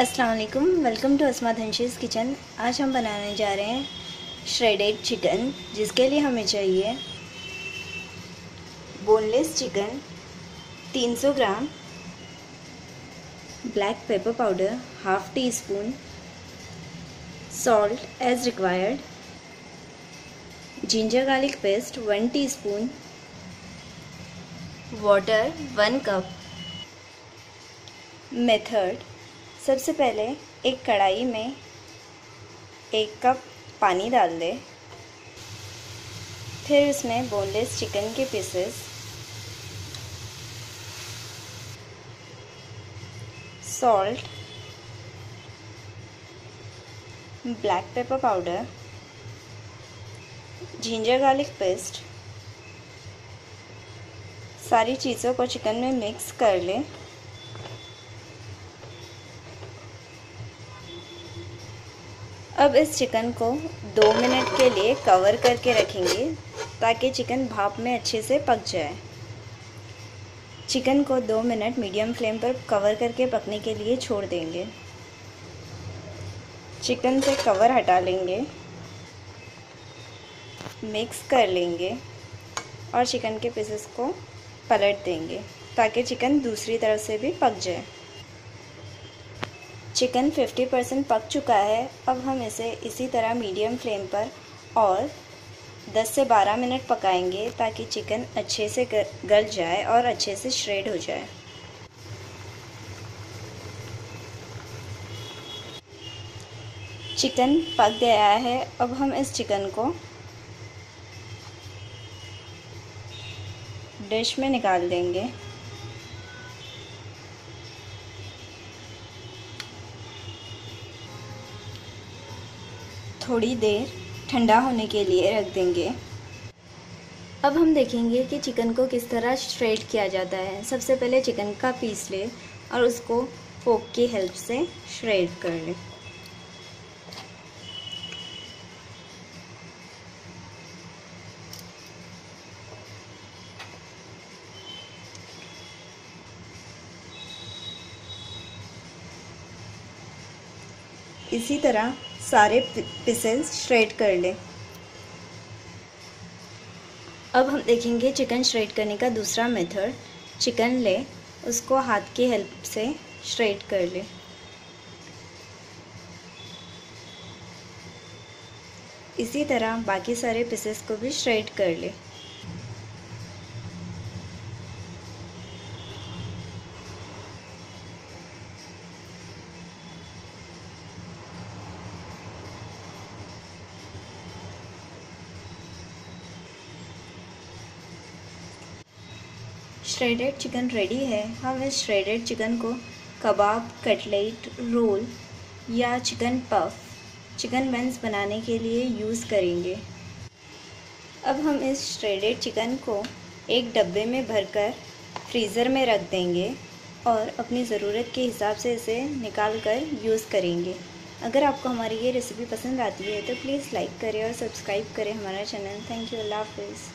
अस्सलाम वालेकुम welcome to Asma धनशीज किचन आज हम बनाने जा रहे हैं श्रेडेड चिकन जिसके लिए हमें चाहिए boneless chicken 300 gram black pepper powder half teaspoon salt as required ginger garlic paste one teaspoon water one cup method सबसे पहले एक कढ़ाई में एक कप पानी डाल दें। फिर उसमें बोनलेस चिकन के pieces salt black pepper powder ginger garlic paste सारी चीज़ों को चिकन में मिक्स कर लें। अब इस चिकन को दो मिनट के लिए कवर करके रखेंगे ताकि चिकन भाप में अच्छे से पक जाए। चिकन को दो मिनट मीडियम फ्लेम पर कवर करके पकने के लिए छोड़ देंगे। चिकन से कवर हटा लेंगे। मिक्स कर लेंगे और चिकन के पीसेस को पलट देंगे ताकि चिकन दूसरी तरफ़ से भी पक जाए। चिकन 50 परसेंट पक चुका है। अब हम इसे इसी तरह मीडियम फ्लेम पर और 10 से 12 मिनट पकाएँगे ताकि चिकन अच्छे से गल जाए और अच्छे से श्रेड हो जाए। चिकन पक गया है। अब हम इस चिकन को डिश में निकाल देंगे। थोड़ी देर ठंडा होने के लिए रख देंगे। अब हम देखेंगे कि चिकन को किस तरह श्रेड किया जाता है। सबसे पहले चिकन का पीस ले और उसको फोक की हेल्प से श्रेड कर लें। इसी तरह सारे पीसेस श्रेड कर लें। अब हम देखेंगे चिकन श्रेड करने का दूसरा मेथड चिकन ले, उसको हाथ की हेल्प से श्रेड कर ले। इसी तरह बाकी सारे पीसेस को भी श्रेड कर लें। श्रेडेड चिकन रेडी है। हम इस श्रेडेड चिकन को कबाब कटलेट रोल या चिकन पफ चिकन वेंस बनाने के लिए यूज़ करेंगे। अब हम इस श्रेडेड चिकन को एक डब्बे में भरकर फ्रीज़र में रख देंगे और अपनी ज़रूरत के हिसाब से इसे निकाल कर यूज़ करेंगे। अगर आपको हमारी ये रेसिपी पसंद आती है तो प्लीज़ लाइक करें और सब्सक्राइब करें हमारा चैनल थैंक यू अल्लाह हाफिज़।